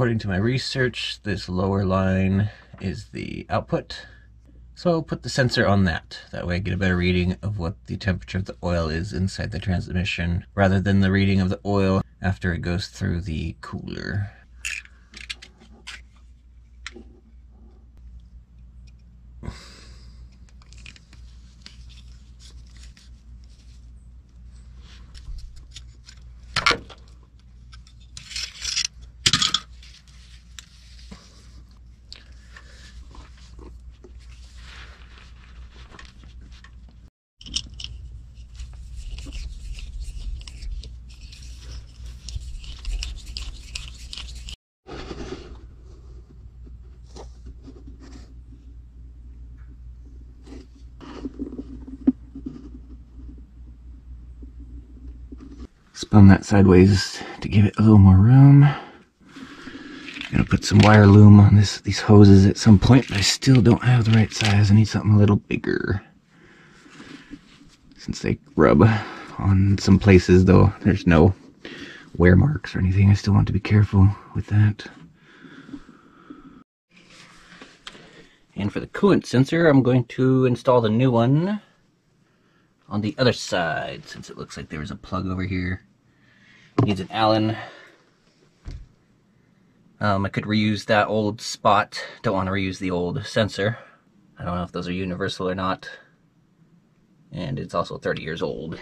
according to my research, this lower line is the output. So I'll put the sensor on that. That way I get a better reading of what the temperature of the oil is inside the transmission, rather than the reading of the oil after it goes through the cooler. Spun that sideways to give it a little more room. Gonna put some wire loom on this these hoses at some point, but I still don't have the right size. I need something a little bigger. Since they rub on some places though, there's no wear marks or anything. I still want to be careful with that. And for the coolant sensor, I'm going to install the new one on the other side, since it looks like there was a plug over here. Needs an Allen. Um, I could reuse that old spot. Don't want to reuse the old sensor. I don't know if those are universal or not. And it's also 30 years old.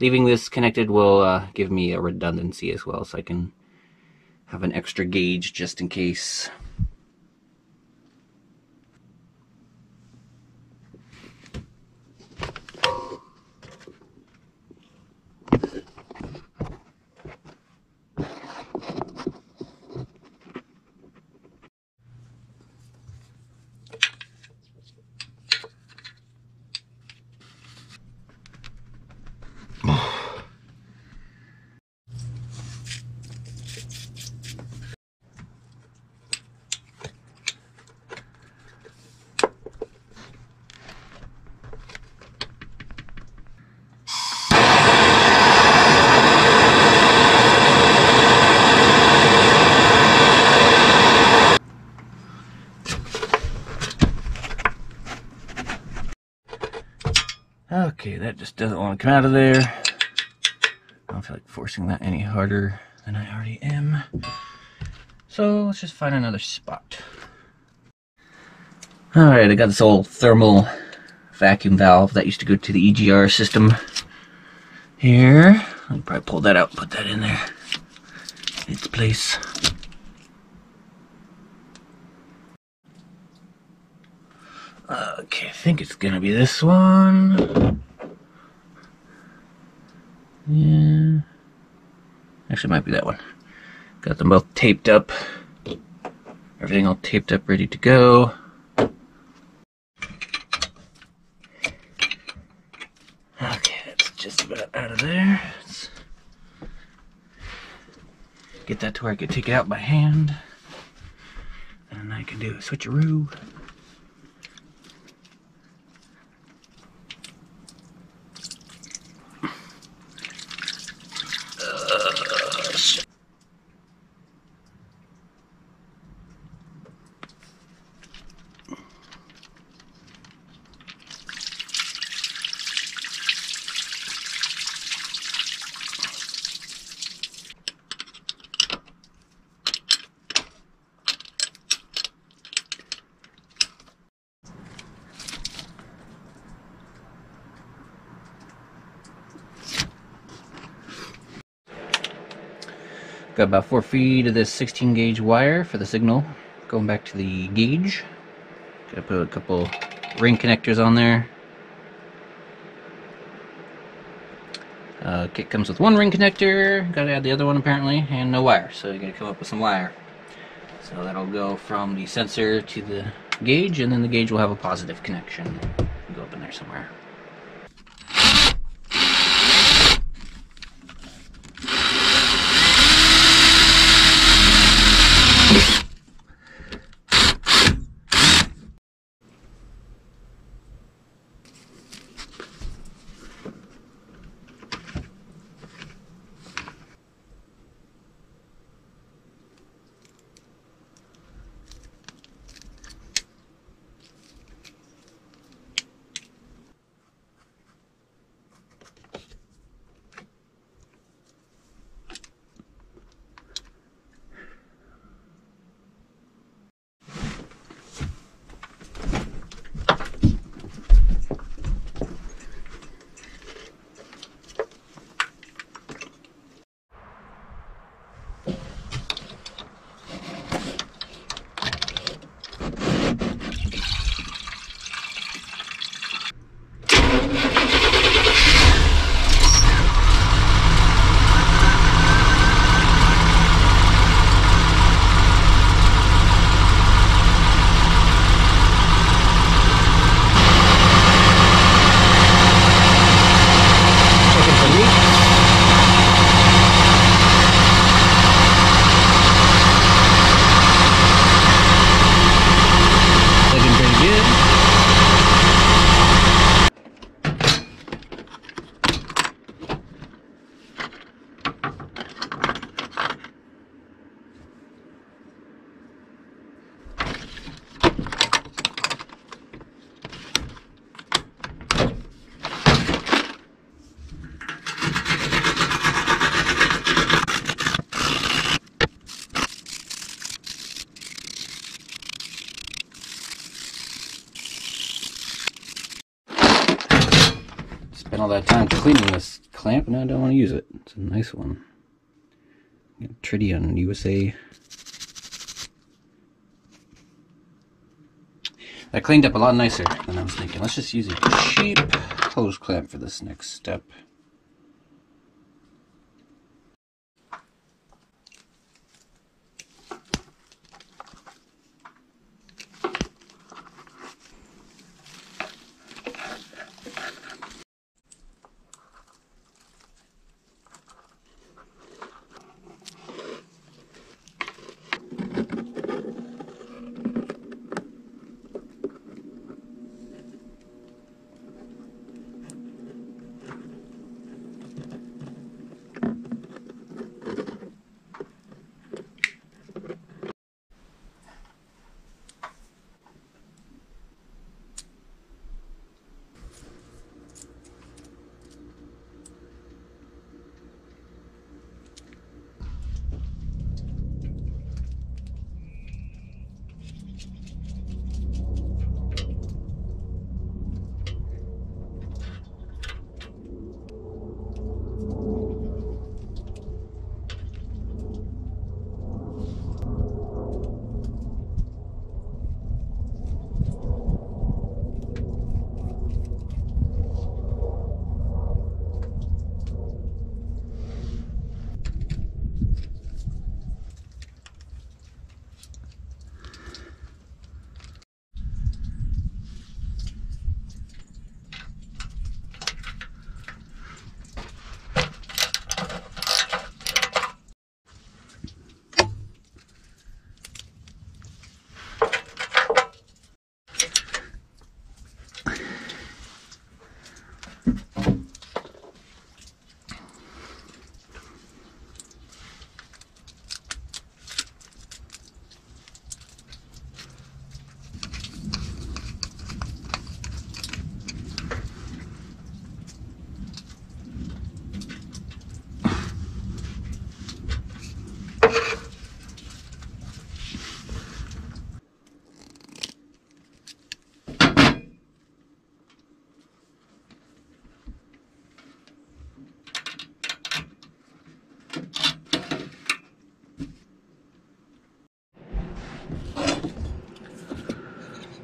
Leaving this connected will uh, give me a redundancy as well, so I can have an extra gauge just in case. Okay, that just doesn't want to come out of there. I don't feel like forcing that any harder than I already am. So let's just find another spot. Alright, I got this old thermal vacuum valve that used to go to the EGR system here. I'll probably pull that out and put that in there. Its place. Okay, I think it's gonna be this one. Yeah. Actually, might be that one. Got them both taped up. Everything all taped up, ready to go. Okay, that's just about out of there. Let's get that to where I can take it out by hand. And I can do a switcheroo. Got about four feet of this 16 gauge wire for the signal going back to the gauge. Gotta put a couple ring connectors on there. Uh, kit comes with one ring connector, gotta add the other one apparently, and no wire, so you gotta come up with some wire. So that'll go from the sensor to the gauge, and then the gauge will have a positive connection. Go up in there somewhere. It's a nice one. Tridon USA. That cleaned up a lot nicer than I was thinking. Let's just use a cheap hose clamp for this next step.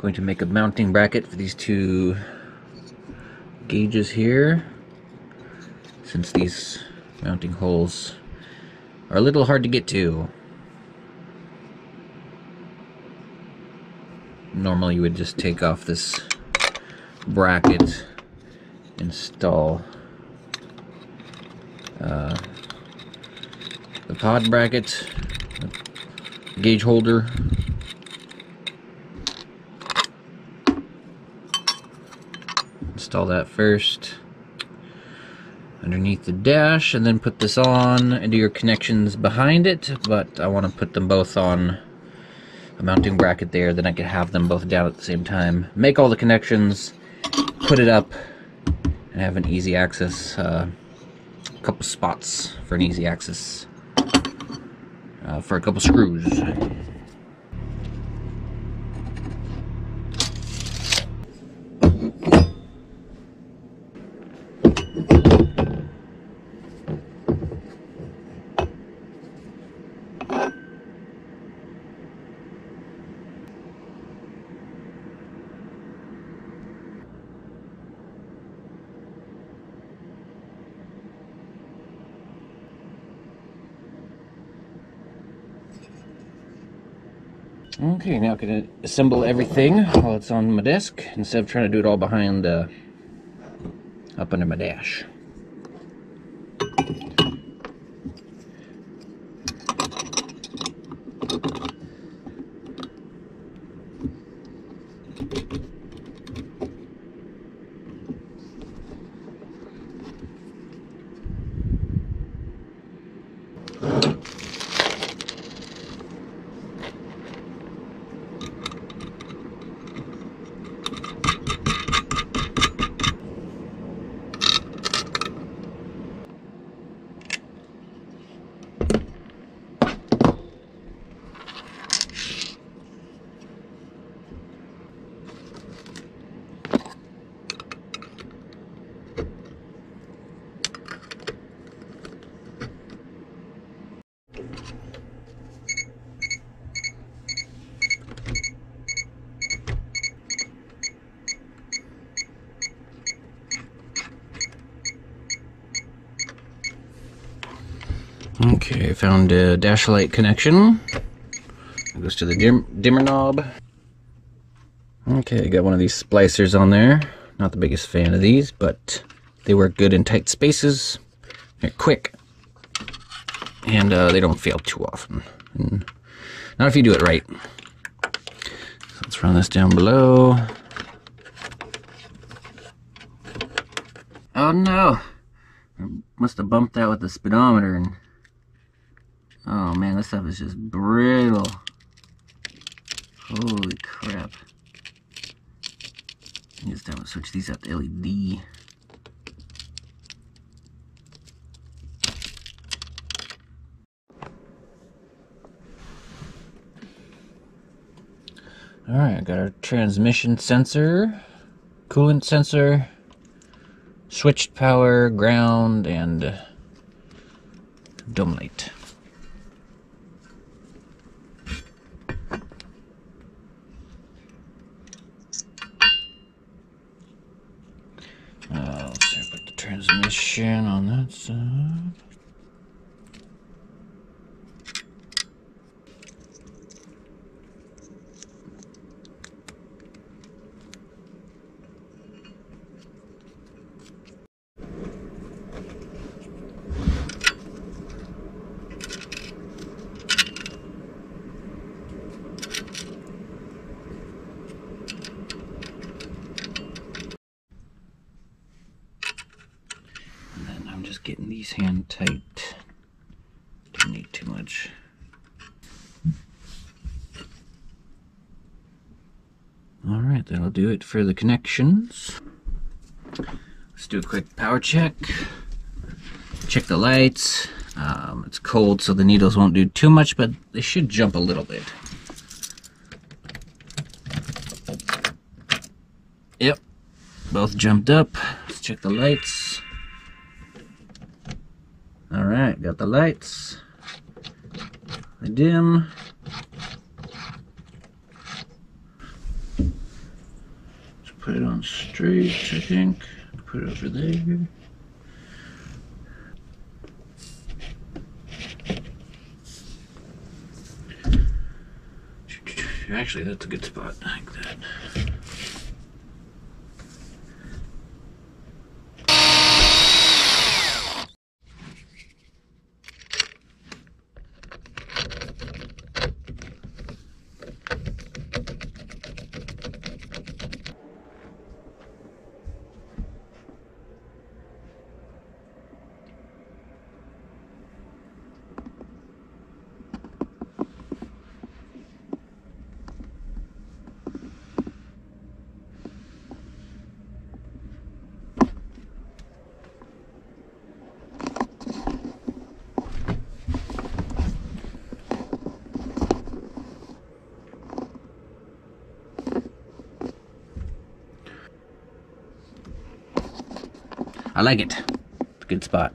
Going to make a mounting bracket for these two gauges here. Since these mounting holes are a little hard to get to. Normally you would just take off this bracket, install uh, the pod bracket, gauge holder, install that first underneath the dash and then put this on and do your connections behind it but I want to put them both on a mounting bracket there then I can have them both down at the same time. Make all the connections put it up and have an easy access uh, couple spots for an easy access uh, for a couple screws Okay, now going to assemble everything while it's on my desk instead of trying to do it all behind, uh, up under my dash. Okay, found a dash light connection. It goes to the dim dimmer knob. Okay, got one of these splicers on there. Not the biggest fan of these, but they work good in tight spaces. They're quick. And uh, they don't fail too often. And not if you do it right. So let's run this down below. Oh no! I must have bumped that with the speedometer and Oh man, this stuff is just brittle. Holy crap. I guess time to switch these out to LED. Alright, I got our transmission sensor, coolant sensor, switched power, ground, and dome light. Uh, let's see, put the transmission on that side. And then I'm just getting these hand tight. Don't need too much. All that'll do it for the connections. Let's do a quick power check. Check the lights. Um, it's cold, so the needles won't do too much, but they should jump a little bit. Yep, both jumped up. Let's check the lights. All right, got the lights. They dim. Put it on straight, I think. Put it over there. Actually, that's a good spot, like that. I like it. It's a good spot.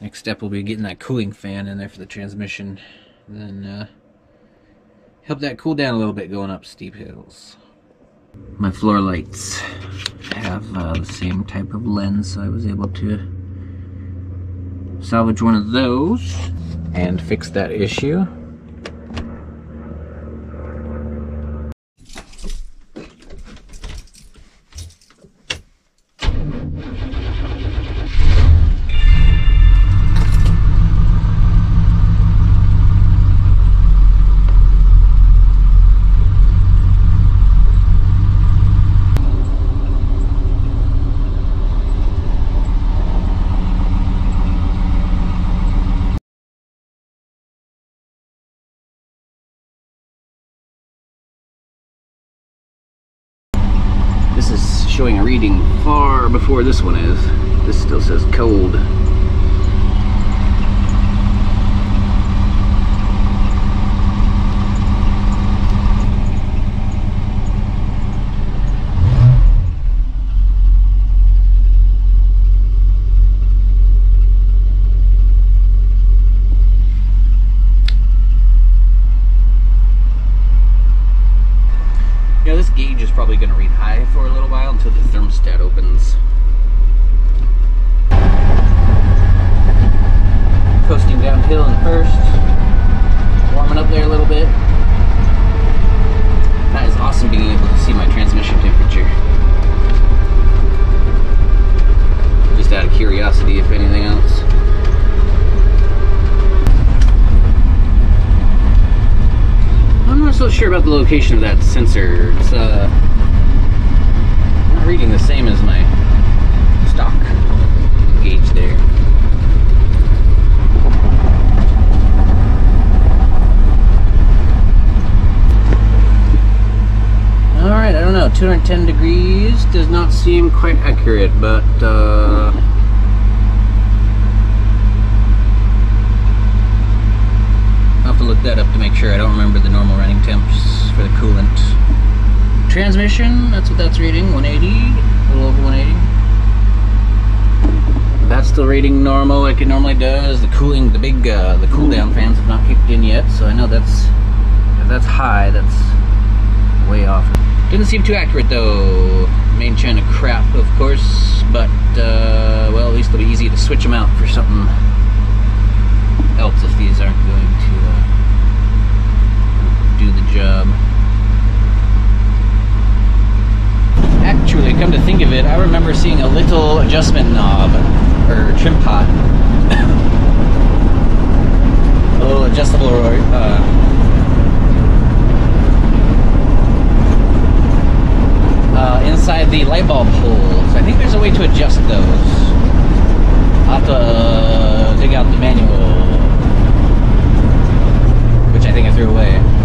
Next step will be getting that cooling fan in there for the transmission. And then uh, help that cool down a little bit going up steep hills. My floor lights have uh, the same type of lens, so I was able to salvage one of those and fix that issue. where this one is. This still says cold. Yeah, this gauge is probably going to read high for a little while until the thermostat opens. So sure about the location of that sensor. It's uh, not reading the same as my stock gauge there. Alright, I don't know. 210 degrees does not seem quite accurate, but uh, I'll have to look that up to make sure. I don't remember the normal running temps for the coolant. Transmission, that's what that's reading, 180, a little over 180. That's still reading normal like it normally does. The cooling, the big, uh, the cool down fans have not kicked in yet, so I know that's, if that's high, that's way off. Didn't seem too accurate though. Main China crap, of course, but, uh, well, at least it'll be easy to switch them out for something else if these aren't going to job. Actually, come to think of it, I remember seeing a little adjustment knob or trim pot, a little adjustable uh, uh, inside the light bulb holes. I think there's a way to adjust those. I'll have to uh, dig out the manual, which I think I threw away.